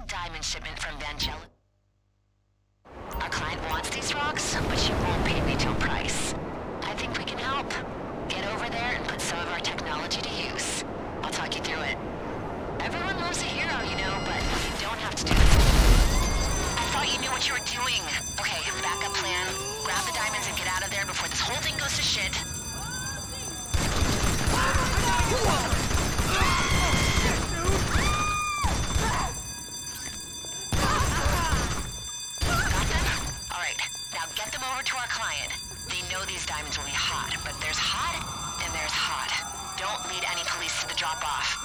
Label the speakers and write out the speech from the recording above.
Speaker 1: a diamond shipment from Vangello. Our client wants these rocks, but she won't pay me. drop off.